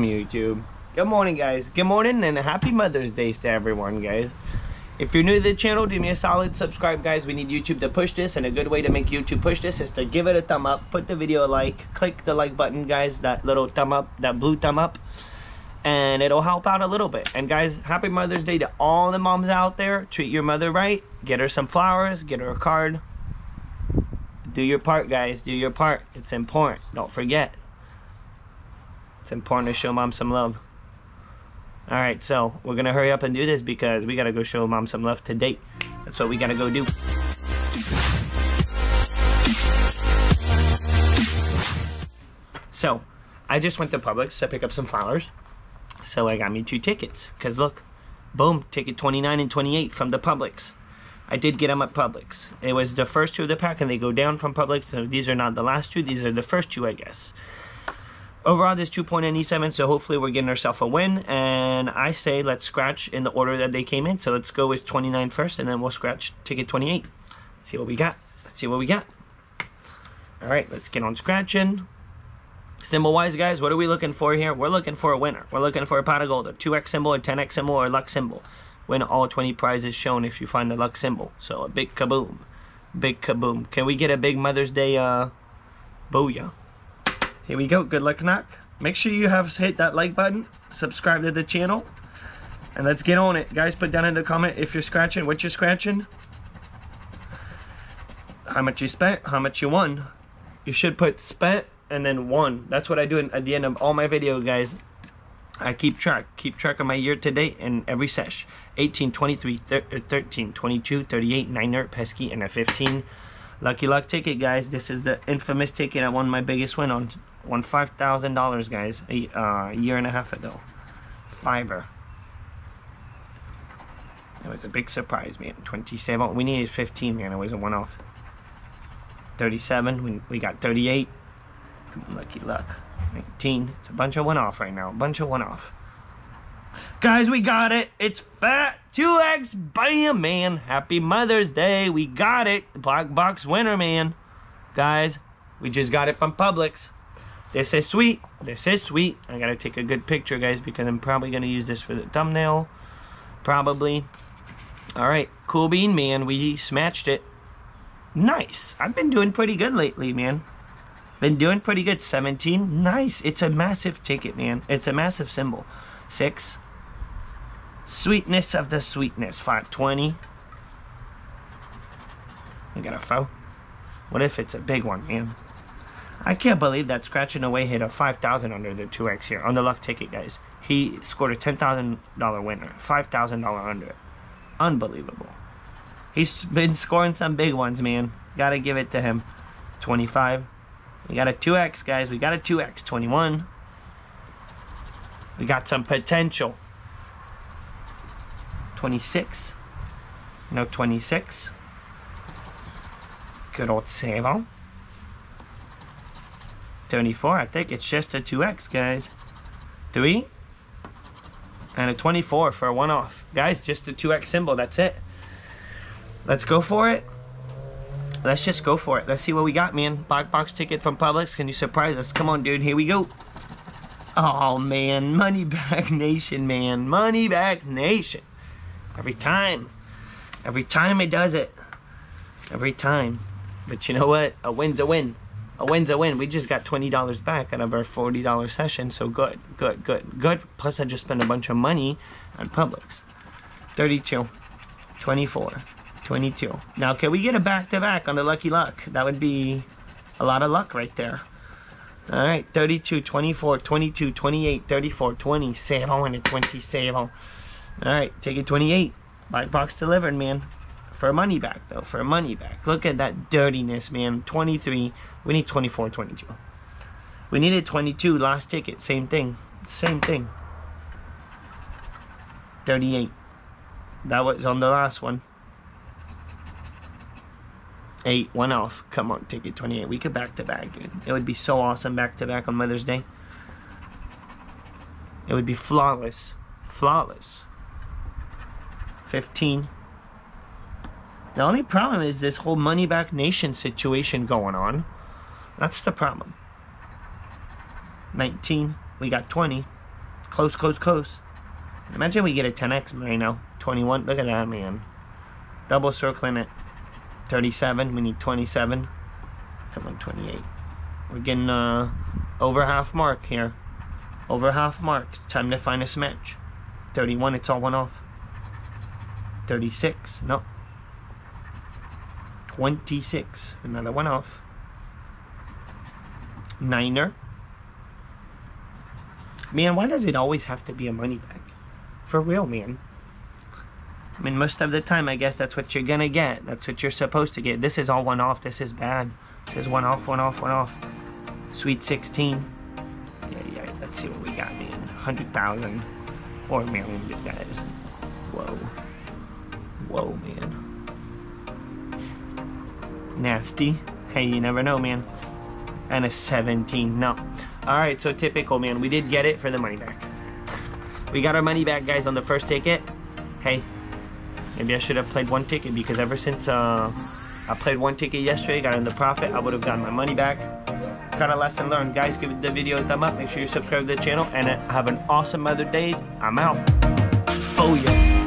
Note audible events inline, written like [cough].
Damn YouTube. Good morning, guys. Good morning and happy Mother's Day to everyone, guys. If you're new to the channel, do me a solid subscribe, guys. We need YouTube to push this, and a good way to make YouTube push this is to give it a thumb up, put the video a like, click the like button, guys, that little thumb up, that blue thumb up, and it'll help out a little bit. And guys, happy Mother's Day to all the moms out there. Treat your mother right. Get her some flowers, get her a card. Do your part, guys. Do your part. It's important. Don't forget. It's important to show mom some love. All right, so we're gonna hurry up and do this because we gotta go show mom some love today. That's what we gotta go do. So, I just went to Publix to pick up some flowers. So I got me two tickets. Cause look, boom, ticket 29 and 28 from the Publix. I did get them at Publix. It was the first two of the pack and they go down from Publix. So these are not the last two, these are the first two, I guess. Overall, this 2.97, so hopefully we're getting ourselves a win. And I say let's scratch in the order that they came in. So let's go with 29 first, and then we'll scratch ticket 28. Let's see what we got. Let's see what we got. All right, let's get on scratching. Symbol wise, guys, what are we looking for here? We're looking for a winner. We're looking for a pot of gold, a 2x symbol, a 10x symbol, or a luck symbol. Win all 20 prizes shown if you find the luck symbol. So a big kaboom. Big kaboom. Can we get a big Mother's Day uh, booyah? Here we go. Good luck, knock. Make sure you have hit that like button, subscribe to the channel, and let's get on it. Guys, put down in the comment if you're scratching, what you're scratching, how much you spent, how much you won. You should put spent and then won. That's what I do at the end of all my videos, guys. I keep track, keep track of my year to date and every sesh. 18, 23, er, 13, 22, 38, 9 nerd pesky, and a 15 lucky luck ticket, guys. This is the infamous ticket I won my biggest win on won five thousand dollars, guys, a uh, year and a half ago. Fiber. It was a big surprise, man. Twenty-seven. We needed fifteen, man. It was a one-off. Thirty-seven. We we got thirty-eight. Lucky luck. Nineteen. It's a bunch of one-off right now. A bunch of one-off. Guys, we got it. It's fat 2x. Bam, man. Happy Mother's Day. We got it. Black box winner, man. Guys, we just got it from Publix. This is sweet. This is sweet. I gotta take a good picture, guys, because I'm probably gonna use this for the thumbnail. Probably. Alright, cool bean, man. We smashed it. Nice. I've been doing pretty good lately, man. Been doing pretty good. 17. Nice. It's a massive ticket, man. It's a massive symbol. 6. Sweetness of the sweetness. 520. We got a foe. What if it's a big one, man? I can't believe that scratching away hit a 5000 under the 2x here on the luck ticket, guys. He scored a $10,000 winner, $5,000 under. Unbelievable. He's been scoring some big ones, man. Gotta give it to him. 25. We got a 2x, guys. We got a 2x. 21. We got some potential. 26. No 26. Good old Savo. 24. I think it's just a 2x, guys. 3. And a 24 for a one-off. Guys, just a 2x symbol. That's it. Let's go for it. Let's just go for it. Let's see what we got, man. Black box ticket from Publix. Can you surprise us? Come on, dude. Here we go. Oh, man. Money back [laughs] nation, man. Money back nation. Every time. Every time it does it. Every time. But you know what? A win's a win a win's a win. We just got $20 back out of our $40 session, so good, good, good, good. Plus I just spent a bunch of money on Publix. 32, 24, 22. Now, can we get a back-to-back -back on the Lucky Luck? That would be a lot of luck right there. All right, 32, 24, 22, 28, 34, 20, save on it, 20, save on. All right, take it 28. Black box delivered, man. For money back, though. For money back. Look at that dirtiness, man. 23. We need 24 22. We needed 22. Last ticket. Same thing. Same thing. 38. That was on the last one. 8. One off. Come on, ticket 28. We could back to back, dude. It would be so awesome back to back on Mother's Day. It would be flawless. Flawless. 15. The only problem is this whole money back nation situation going on. That's the problem. 19. We got 20. Close, close, close. Imagine we get a 10x right now. 21. Look at that, man. Double circling it. 37. We need 27. Come on, 28. We're getting uh, over half mark here. Over half mark. Time to find a smash. 31. It's all one off. 36. No. 26. Another one off. Niner. Man, why does it always have to be a money bag? For real, man. I mean, most of the time, I guess that's what you're gonna get. That's what you're supposed to get. This is all one off. This is bad. This is one off, one off, one off. Sweet 16. Yeah, yeah. Let's see what we got, man. 100,000 or a million, guys. Whoa. Whoa, man. Nasty. Hey, you never know, man. And a 17. No. Alright, so typical, man. We did get it for the money back. We got our money back, guys, on the first ticket. Hey, maybe I should have played one ticket because ever since uh, I played one ticket yesterday, got in the profit, I would have gotten my money back. Got a lesson learned. Guys, give the video a thumb up. Make sure you subscribe to the channel and have an awesome Mother Day. I'm out. Oh, yeah.